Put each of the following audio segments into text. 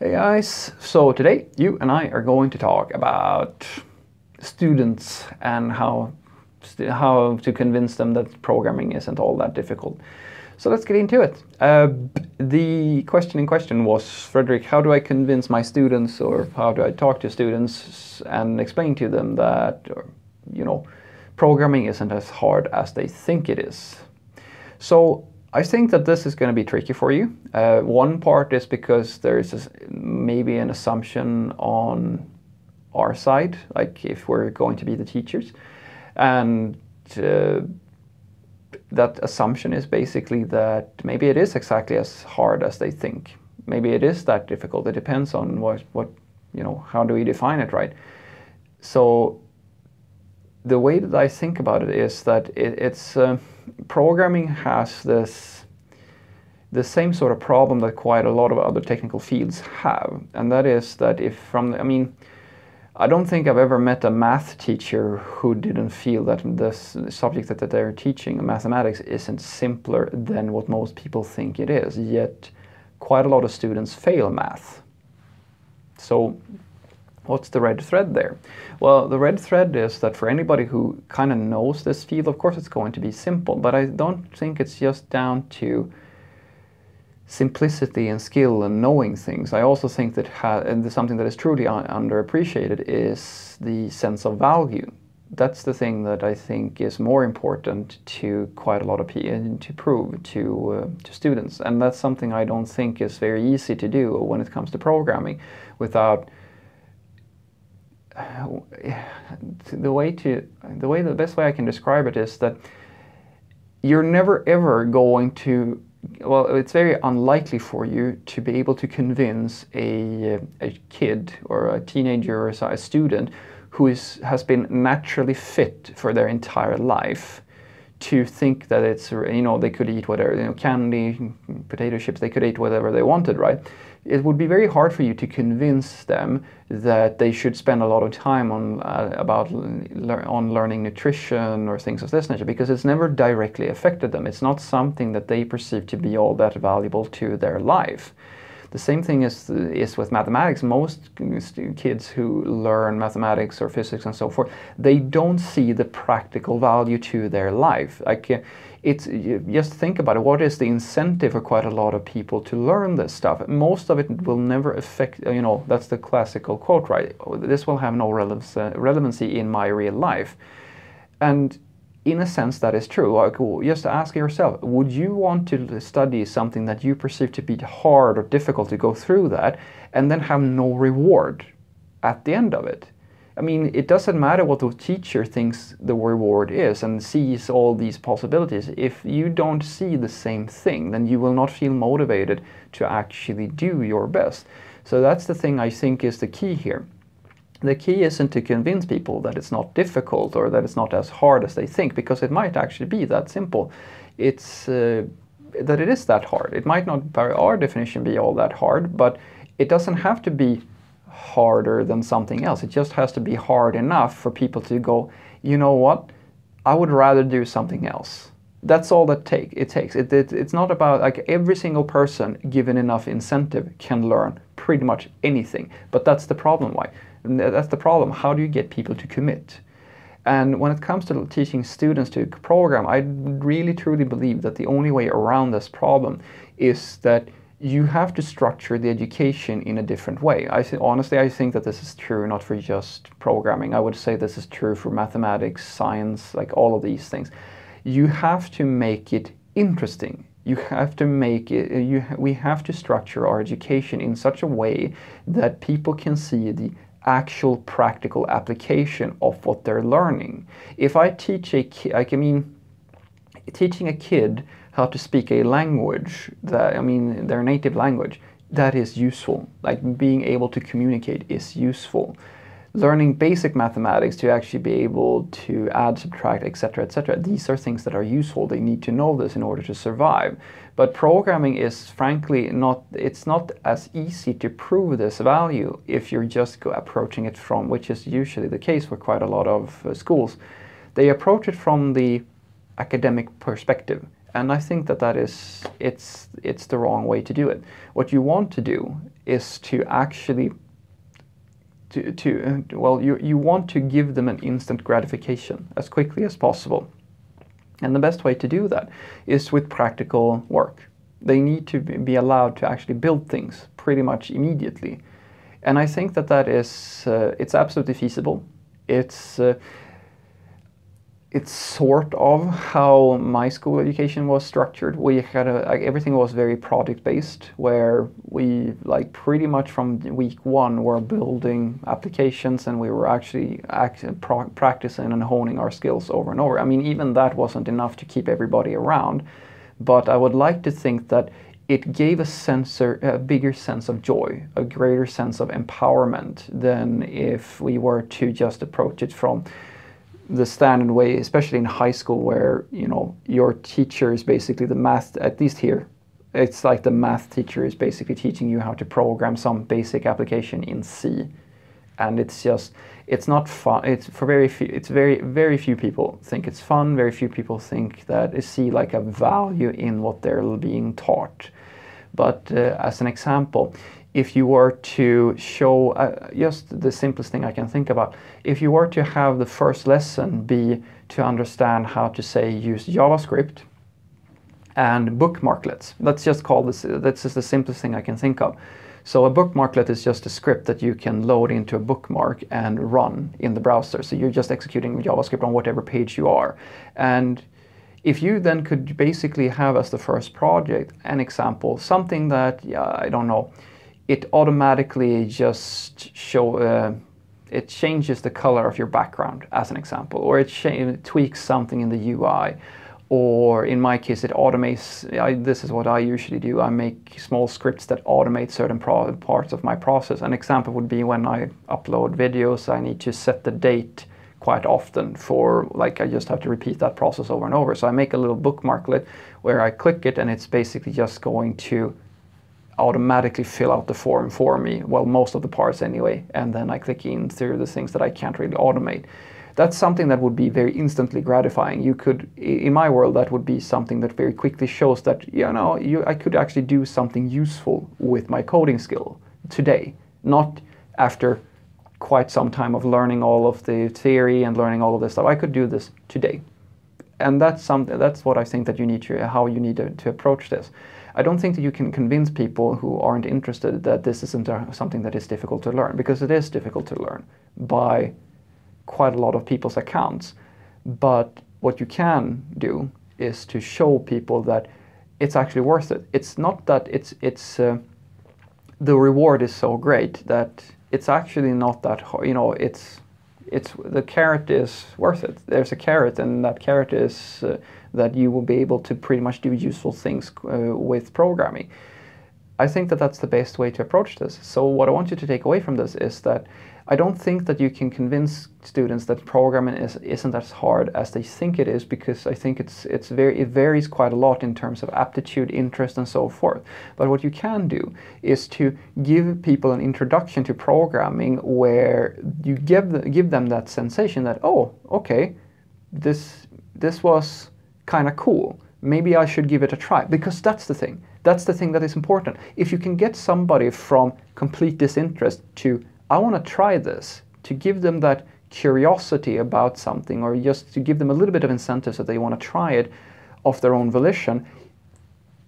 Hey guys, so today you and I are going to talk about students and how how to convince them that programming isn't all that difficult. So let's get into it. Uh, the question in question was, Fredrik, how do I convince my students or how do I talk to students and explain to them that, you know, programming isn't as hard as they think it is? So I think that this is going to be tricky for you. Uh, one part is because there's a, maybe an assumption on our side, like if we're going to be the teachers, and uh, that assumption is basically that maybe it is exactly as hard as they think. Maybe it is that difficult. It depends on what, what you know, how do we define it, right? So the way that I think about it is that it, it's uh, programming has this the same sort of problem that quite a lot of other technical fields have, and that is that if from the, I mean I don't think I've ever met a math teacher who didn't feel that the subject that they're teaching, mathematics, isn't simpler than what most people think it is. Yet, quite a lot of students fail math. So, what's the red thread there? Well, the red thread is that for anybody who kind of knows this field, of course it's going to be simple, but I don't think it's just down to simplicity and skill and knowing things. I also think that and something that is truly un underappreciated is the sense of value. That's the thing that I think is more important to quite a lot of people to prove to uh, to students, and that's something I don't think is very easy to do when it comes to programming, without the way to the way the best way I can describe it is that you're never ever going to well, it's very unlikely for you to be able to convince a, a kid or a teenager or a student who is, has been naturally fit for their entire life to think that it's, you know, they could eat whatever, you know, candy, potato chips, they could eat whatever they wanted, right? it would be very hard for you to convince them that they should spend a lot of time on uh, about on learning nutrition or things of this nature because it's never directly affected them. It's not something that they perceive to be all that valuable to their life. The same thing is is with mathematics. Most kids who learn mathematics or physics and so forth, they don't see the practical value to their life. Like it's just think about it. What is the incentive for quite a lot of people to learn this stuff? Most of it will never affect. You know, that's the classical quote, right? This will have no relevance, uh, relevancy in my real life, and in a sense that is true. Like, just ask yourself: Would you want to study something that you perceive to be hard or difficult to go through that, and then have no reward at the end of it? I mean, it doesn't matter what the teacher thinks the reward is and sees all these possibilities. If you don't see the same thing, then you will not feel motivated to actually do your best. So that's the thing I think is the key here. The key isn't to convince people that it's not difficult or that it's not as hard as they think, because it might actually be that simple. It's uh, that it is that hard. It might not, by our definition, be all that hard, but it doesn't have to be harder than something else. It just has to be hard enough for people to go, you know what, I would rather do something else. That's all that take it takes. It, it, it's not about like every single person given enough incentive can learn pretty much anything. But that's the problem. Why? That's the problem. How do you get people to commit? And when it comes to teaching students to program, I really truly believe that the only way around this problem is that you have to structure the education in a different way. I th- honestly, I think that this is true not for just programming. I would say this is true for mathematics, science, like all of these things. You have to make it interesting. You have to make it. Uh, you we have to structure our education in such a way that people can see the actual practical application of what they're learning. If I teach a kid, I can mean, teaching a kid how to speak a language that I mean their native language that is useful. Like being able to communicate is useful. Learning basic mathematics to actually be able to add subtract etc etc these are things that are useful. They need to know this in order to survive. But programming is frankly not it's not as easy to prove this value if you're just approaching it from which is usually the case for quite a lot of uh, schools. They approach it from the academic perspective And I think that that is it's it's the wrong way to do it. What you want to do is to actually to, to well you, you want to give them an instant gratification as quickly as possible. And the best way to do that is with practical work. They need to be allowed to actually build things pretty much immediately. And I think that that is uh, it's absolutely feasible. It's uh, it's sort of how my school education was structured. We had a, like, everything was very project based, where we like pretty much from week one were building applications, and we were actually act, pro- practicing and honing our skills over and over. I mean, even that wasn't enough to keep everybody around, but I would like to think that it gave a a bigger sense of joy, a greater sense of empowerment than if we were to just approach it from the standard way, especially in high school, where you know your teacher is basically the math. At least here, it's like the math teacher is basically teaching you how to program some basic application in C, and it's just it's not fun. It's for very few. It's very very few people think it's fun. Very few people think that see like a value in what they're being taught. But uh, as an example, if you were to show uh, just the simplest thing I can think about, if you were to have the first lesson be to understand how to say use JavaScript and bookmarklets, let's just call this, that's just the simplest thing I can think of. So a bookmarklet is just a script that you can load into a bookmark and run in the browser. So you're just executing JavaScript on whatever page you are. And if you then could basically have as the first project an example, something that, yeah, I don't know, it automatically just show uh, it changes the color of your background as an example or it, it tweaks something in the UI or in my case it automates I, this is what I usually do I make small scripts that automate certain parts of my process. An example would be when I upload videos I need to set the date quite often for like I just have to repeat that process over and over. So I make a little bookmarklet where I click it and it's basically just going to automatically fill out the form for me, well, most of the parts anyway, and then I click in through the things that I can't really automate. That's something that would be very instantly gratifying. You could, in my world, that would be something that very quickly shows that, you know, you, I could actually do something useful with my coding skill today, not after quite some time of learning all of the theory and learning all of this stuff. I could do this today. And that's something, that's what I think that you need to, how you need to, to approach this. I don't think that you can convince people who aren't interested that this isn't something that is difficult to learn, because it is difficult to learn by quite a lot of people's accounts. But what you can do is to show people that it's actually worth it. It's not that it's it's uh, the reward is so great that it's actually not that. You know, it's it's the carrot is worth it. There's a carrot, and that carrot is uh, that you will be able to pretty much do useful things uh, with programming. I think that that's the best way to approach this. So what I want you to take away from this is that I don't think that you can convince students that programming is, isn't as hard as they think it is because I think it's it's very it varies quite a lot in terms of aptitude, interest, and so forth. But what you can do is to give people an introduction to programming where you give the, give them that sensation that oh okay this this was kind of cool. Maybe I should give it a try because that's the thing. That's the thing that is important. If you can get somebody from complete disinterest to, I want to try this, to give them that curiosity about something or just to give them a little bit of incentive so they want to try it of their own volition,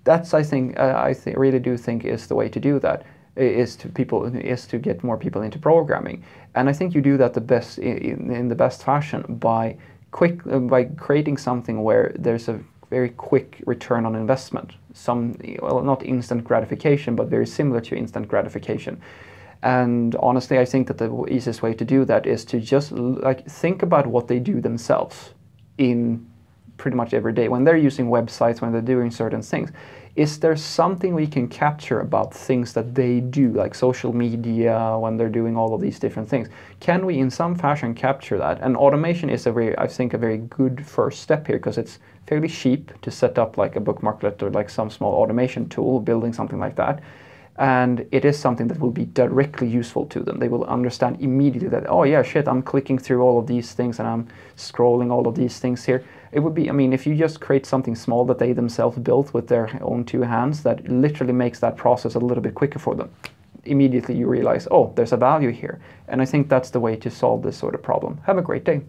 that's I think uh, I th- really do think is the way to do that is to people is to get more people into programming and I think you do that the best in, in the best fashion by quick uh, by creating something where there's a very quick return on investment. Some, well, not instant gratification, but very similar to instant gratification. And honestly, I think that the easiest way to do that is to just like think about what they do themselves in pretty much every day when they're using websites, when they're doing certain things is there something we can capture about things that they do, like social media, when they're doing all of these different things? Can we, in some fashion, capture that? And automation is a very, I think, a very good first step here because it's fairly cheap to set up like a bookmarklet or like some small automation tool, building something like that. And it is something that will be directly useful to them. They will understand immediately that, oh yeah, shit, I'm clicking through all of these things and I'm scrolling all of these things here it would be, I mean, if you just create something small that they themselves built with their own two hands that literally makes that process a little bit quicker for them, immediately you realize, oh, there's a value here. And I think that's the way to solve this sort of problem. Have a great day.